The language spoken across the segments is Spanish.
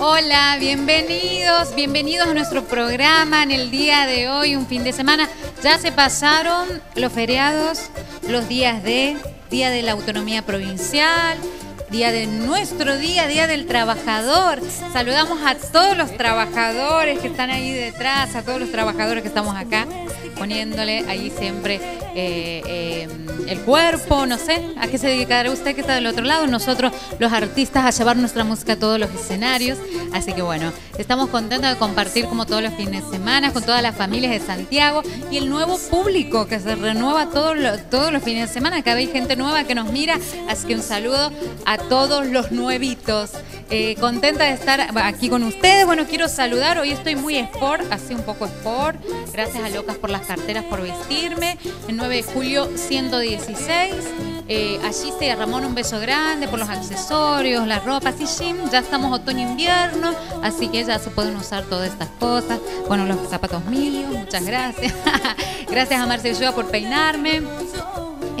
Hola, bienvenidos, bienvenidos a nuestro programa en el día de hoy, un fin de semana. Ya se pasaron los feriados, los días de Día de la Autonomía Provincial, día de nuestro día, Día del Trabajador. Saludamos a todos los trabajadores que están ahí detrás, a todos los trabajadores que estamos acá, poniéndole ahí siempre eh, eh, el cuerpo, no sé, ¿a qué se dedicará usted que está del otro lado? Nosotros, los artistas, a llevar nuestra música a todos los escenarios. Así que bueno, estamos contentos de compartir como todos los fines de semana con todas las familias de Santiago y el nuevo público que se renueva todos los, todos los fines de semana. Acá hay gente nueva que nos mira, así que un saludo a todos los nuevitos. Eh, contenta de estar aquí con ustedes. Bueno, quiero saludar. Hoy estoy muy sport, así un poco sport. Gracias a Locas por las carteras por vestirme. El 9 de julio 116. Eh, allí se Ramón un beso grande por los accesorios, las ropas y Jim. Ya estamos otoño-invierno, así que ya se pueden usar todas estas cosas. Bueno, los zapatos míos, muchas gracias. gracias a Marcelo por peinarme.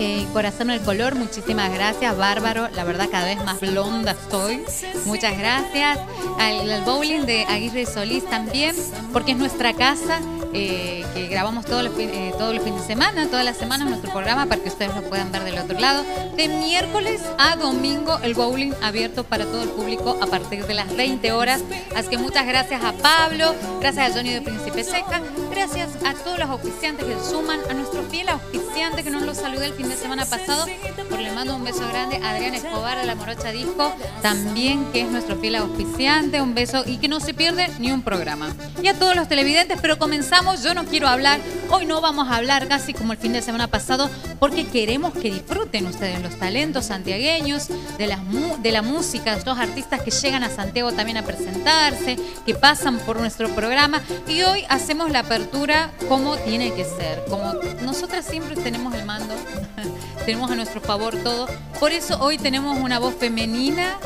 Eh, Corazón el color, muchísimas gracias, Bárbaro. La verdad, cada vez más blonda estoy. Muchas gracias. Al, bowling de Aguirre Solís también, porque es nuestra casa. Eh, que grabamos todos los, eh, todos los fines de semana, todas las semanas nuestro programa para que ustedes lo puedan ver del otro lado. De miércoles a domingo el bowling abierto para todo el público a partir de las 20 horas. Así que muchas gracias a Pablo, gracias a Johnny de Príncipe Seca, gracias a todos los auspiciantes que suman, a nuestro fiel auspiciante que nos lo saludé el fin de semana pasado. Por le mando un beso grande a Adrián Escobar de la Morocha Disco, también que es nuestro fiel auspiciante. Un beso y que no se pierde ni un programa. Y a todos los televidentes, pero comenzamos. Yo no quiero hablar, hoy no vamos a hablar casi como el fin de semana pasado, porque queremos que disfruten ustedes los talentos santiagueños, de, las, de la música, de los artistas que llegan a Santiago también a presentarse, que pasan por nuestro programa. Y hoy hacemos la apertura como tiene que ser, como nosotras siempre tenemos el mando tenemos a nuestro favor todo. Por eso hoy tenemos una voz femenina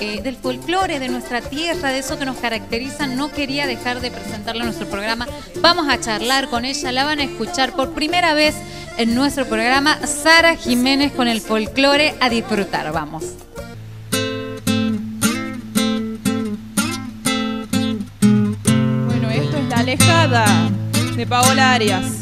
eh, del folclore de nuestra tierra, de eso que nos caracteriza. No quería dejar de presentarla en nuestro programa. Vamos a charlar con ella, la van a escuchar por primera vez en nuestro programa. Sara Jiménez con el folclore a disfrutar. Vamos. Bueno, esto es La Alejada de Paola Arias.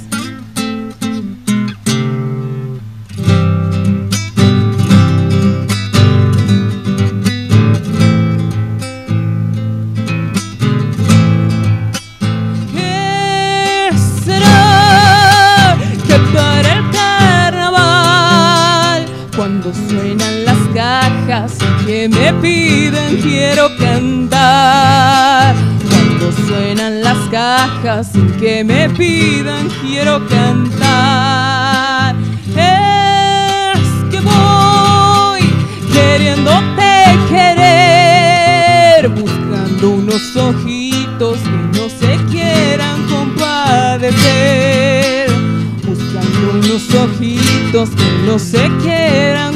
Que me piden quiero cantar. Cuando suenan las cajas que me pidan quiero cantar. Es que voy queriéndote querer, buscando unos ojitos que no se quieran compadecer. Buscando unos ojitos que no se quieran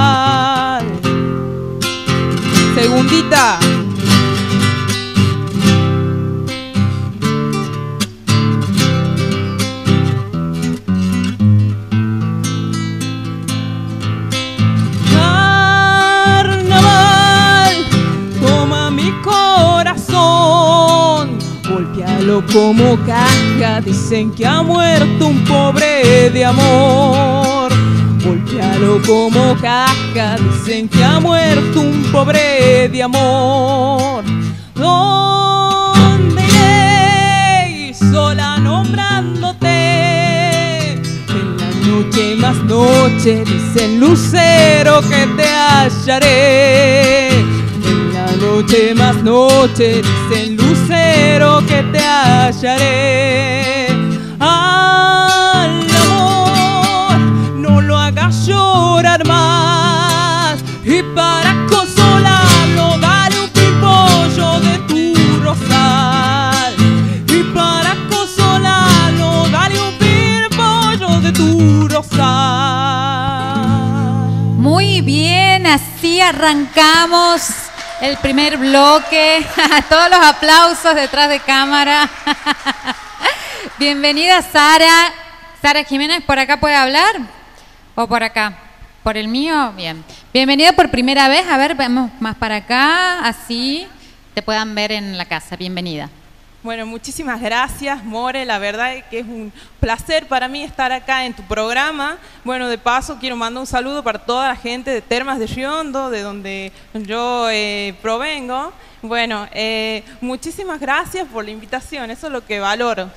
como caja, dicen que ha muerto un pobre de amor. Golpealo como caja, dicen que ha muerto un pobre de amor. ¿Dónde iré sola nombrándote? En la noche más noche, dicen lucero que te hallaré noche más noche, dicen lucero que te hallaré. Al amor no lo hagas llorar más y para consolarlo dale un pimpollo de tu rosal y para consolarlo dale un pimpollo de tu rosal. Muy bien, así arrancamos el primer bloque. Todos los aplausos detrás de cámara. Bienvenida Sara. Sara Jiménez, ¿por acá puede hablar? ¿O por acá? ¿Por el mío? Bien. Bienvenida por primera vez. A ver, vamos más para acá, así te puedan ver en la casa. Bienvenida. Bueno, muchísimas gracias, More. La verdad es que es un placer para mí estar acá en tu programa. Bueno, de paso quiero mandar un saludo para toda la gente de Termas de Riondo, de donde yo eh, provengo. Bueno, eh, muchísimas gracias por la invitación, eso es lo que valoro.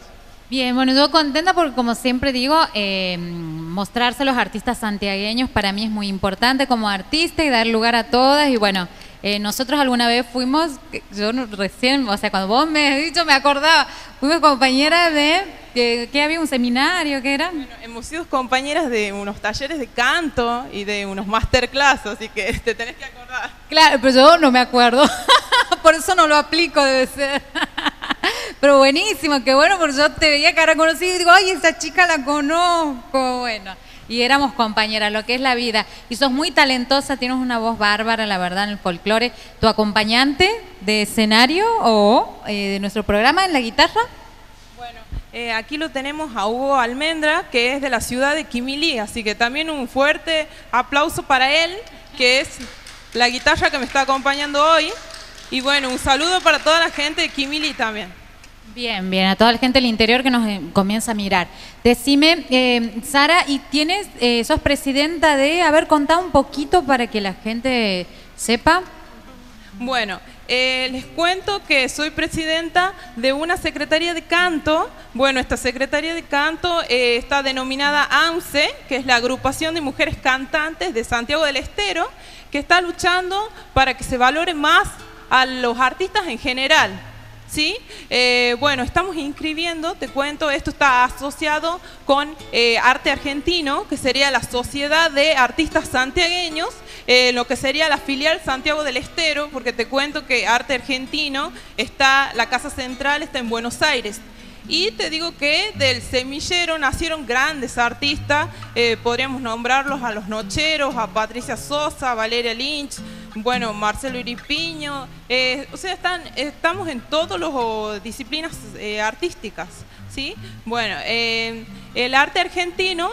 Bien, bueno, yo contenta porque como siempre digo, eh, mostrarse a los artistas santiagueños para mí es muy importante como artista y dar lugar a todas y bueno, eh, nosotros alguna vez fuimos, yo recién, o sea, cuando vos me has dicho, me acordaba, fuimos compañeras de, que había un seminario, ¿qué era? Bueno, hemos sido compañeras de unos talleres de canto y de unos masterclass, así que te tenés que acordar. Claro, pero yo no me acuerdo, por eso no lo aplico, debe ser. Pero buenísimo, qué bueno, porque yo te veía cara conocida y digo, ay, esa chica la conozco, bueno y éramos compañeras, lo que es la vida. Y sos muy talentosa, tienes una voz bárbara, la verdad, en el folclore. ¿Tu acompañante de escenario o eh, de nuestro programa en la guitarra? Bueno, eh, aquí lo tenemos a Hugo Almendra, que es de la ciudad de Quimilí, así que también un fuerte aplauso para él, que es la guitarra que me está acompañando hoy. Y bueno, un saludo para toda la gente de Quimilí también. Bien, bien, a toda la gente del interior que nos eh, comienza a mirar. Decime, eh, Sara, ¿y tienes, eh, sos presidenta de, a ver, contá un poquito para que la gente sepa? Bueno, les cuento que soy presidenta de una secretaría de canto. Bueno, esta secretaría de canto está denominada AMSE, que es la Agrupación de Mujeres Cantantes de Santiago del Estero, que está luchando para que se valore más a los artistas en general. ¿Sí? Eh, bueno, estamos inscribiendo, te cuento, esto está asociado con eh, Arte Argentino, que sería la Sociedad de Artistas Santiagueños, eh, lo que sería la filial Santiago del Estero, porque te cuento que Arte Argentino está, la casa central está en Buenos Aires. Y te digo que del semillero nacieron grandes artistas, podríamos nombrarlos a los Nocheros, a Patricia Sosa, a Valeria Lynch, bueno, Marcelo Iripiño, eh, o sea, están, estamos en todas las disciplinas eh, artísticas, ¿sí? Bueno, eh, el arte argentino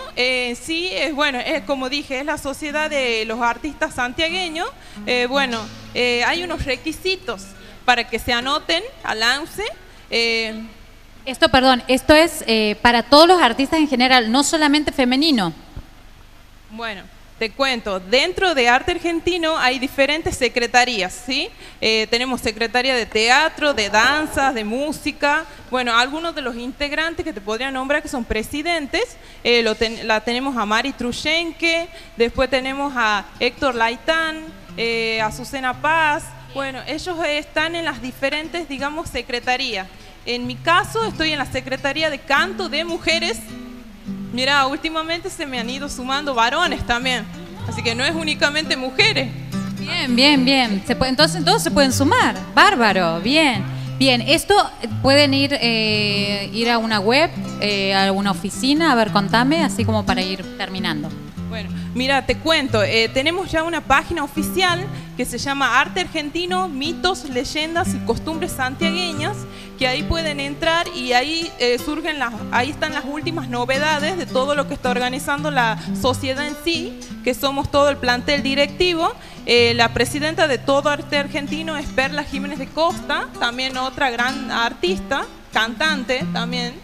sí es, bueno, es como dije, es la sociedad de los artistas santiagueños, bueno, hay unos requisitos para que se anoten al ANSE. esto, perdón, esto es para todos los artistas en general, no solamente femenino. Bueno, te cuento, dentro de arte argentino hay diferentes secretarías, ¿sí? Eh, tenemos secretaría de teatro, de danza, de música. Bueno, algunos de los integrantes que te podría nombrar que son presidentes, eh, la tenemos a Mari Trushenke, después tenemos a Héctor Laitán, eh, a Susana Paz. Bueno, ellos están en las diferentes, digamos, secretarías. En mi caso, estoy en la Secretaría de Canto de Mujeres Mira, últimamente se me han ido sumando varones también, así que no es únicamente mujeres. Bien, bien, bien. Se entonces se pueden sumar. Bárbaro, bien. Bien, esto pueden ir, eh, ir a una web, eh, a una oficina, a ver, contame, así como para ir terminando. Bueno, mira, te cuento, eh, tenemos ya una página oficial que se llama Arte Argentino, Mitos, Leyendas y Costumbres Santiagueñas, que ahí pueden entrar y ahí eh, surgen las, ahí están las últimas novedades de todo lo que está organizando la sociedad en sí, que somos todo el plantel directivo. Eh, la presidenta de todo Arte Argentino es Perla Jiménez de Costa, también otra gran artista, cantante también.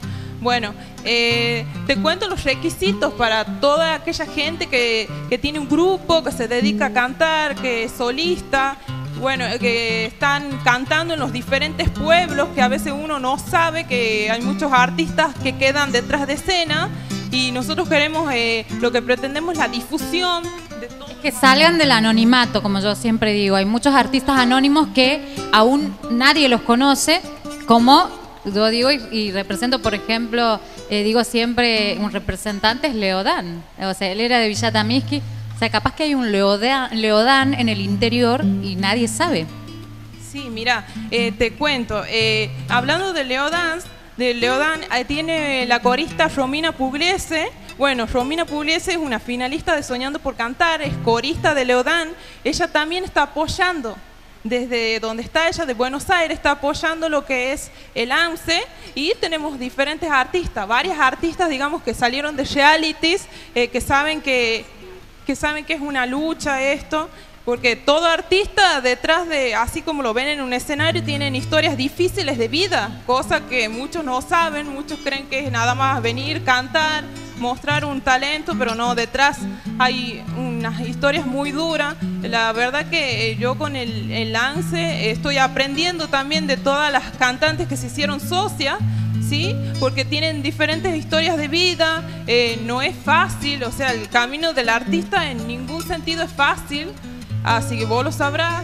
Bueno, eh, te cuento los requisitos para toda aquella gente que, tiene un grupo, que se dedica a cantar, que es solista, bueno, que están cantando en los diferentes pueblos, que a veces uno no sabe que hay muchos artistas que quedan detrás de escena y nosotros queremos, eh, lo que pretendemos es la difusión todo. que salgan del anonimato, como yo siempre digo. Hay muchos artistas anónimos que aún nadie los conoce, como yo digo y, represento, por ejemplo, eh, digo siempre, un representante es Leodán. O sea, él era de Villatamisqui. O sea, capaz que hay un Leodán, Leodán en el interior y nadie sabe. Sí, mira, eh, te cuento. Eh, hablando de Leodán, de Leodán eh, tiene la corista Romina Pugliese. Bueno, Romina Pugliese es una finalista de Soñando por Cantar, es corista de Leodán. Ella también está apoyando desde donde está ella, de Buenos Aires, está apoyando lo que es el AMSE y tenemos diferentes artistas, varias artistas, digamos, que salieron de realities, eh, que, saben que, que saben que es una lucha esto, porque todo artista detrás de, así como lo ven en un escenario, tienen historias difíciles de vida, cosa que muchos no saben, muchos creen que es nada más venir, cantar, mostrar un talento, pero no, detrás hay unas historias muy duras. La verdad que eh, yo con el, lance estoy aprendiendo también de todas las cantantes que se hicieron socias. ¿Sí? Porque tienen diferentes historias de vida, eh, no es fácil, o sea, el camino del artista en ningún sentido es fácil, así que vos lo sabrás.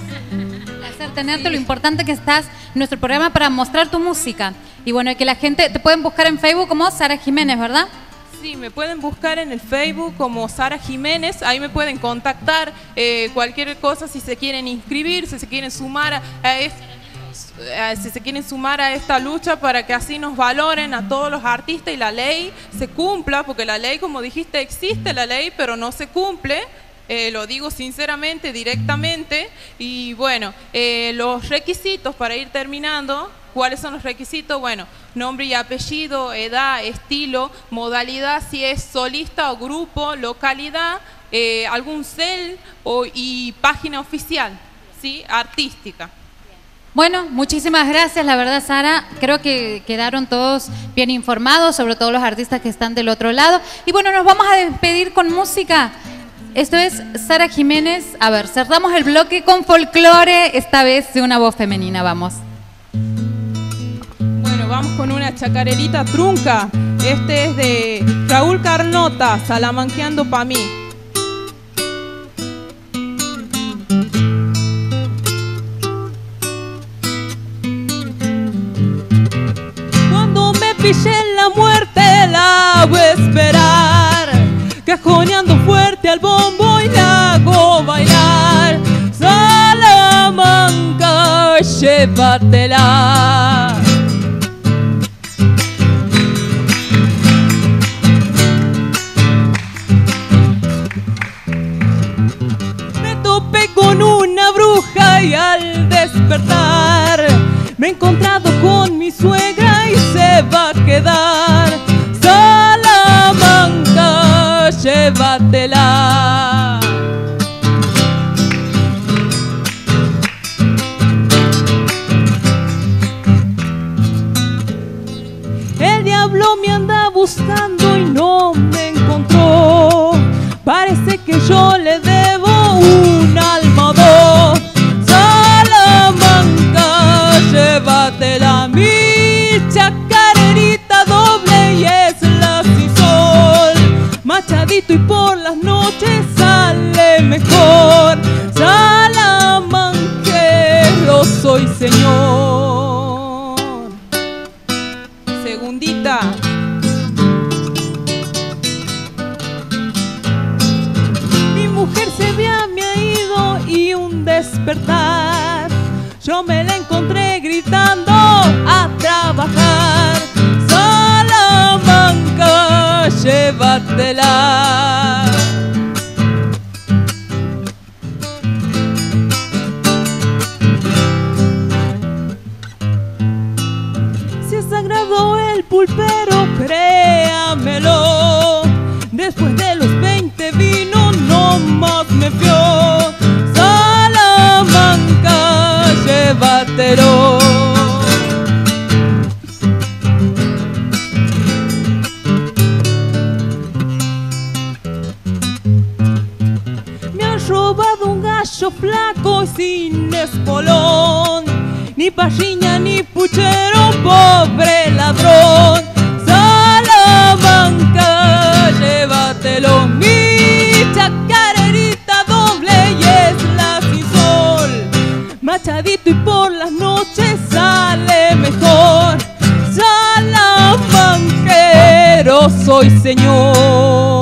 Placer tenerte, lo importante que estás en nuestro programa para mostrar tu música. Y bueno, que la gente te pueden buscar en Facebook como Sara Jiménez, ¿verdad? Sí, me pueden buscar en el Facebook como Sara Jiménez, ahí me pueden contactar eh, cualquier cosa si se quieren inscribir, si se quieren sumar a, si se quieren sumar a esta lucha para que así nos valoren a todos los artistas y la ley se cumpla, porque la ley, como dijiste, existe la ley, pero no se cumple. Eh, lo digo sinceramente, directamente. Y bueno, eh, los requisitos para ir terminando ¿Cuáles son los requisitos? Bueno, nombre y apellido, edad, estilo, modalidad, si es solista o grupo, localidad, eh, algún cel o, y página oficial, ¿sí? Artística. Bueno, muchísimas gracias, la verdad, Sara. Creo que quedaron todos bien informados, sobre todo los artistas que están del otro lado. Y bueno, nos vamos a despedir con música. Esto es Sara Jiménez. A ver, cerramos el bloque con folclore, esta vez de una voz femenina, vamos vamos con una chacarerita trunca. Este es de Raúl Carnota, Salamanqueando pa' mí. Llévatela. y al despertar no me encontró. Parece que yo le debo un alma llévatela mi chacarerita doble y es la sol Machadito y por las noches sale mejor. Salamanquero soy señor. Segundita. Había me ha ido y un despertar yo me la encontré gritando a trabajar. Salamanca, llévatela. Si es sagrado el pulpero, créamelo. Después de los ni parriña ni puchero, pobre ladrón. Salamanca, llévatelo, mi chacarerita doble y es la sin machadito y por las noches sale mejor. Salamanquero soy señor.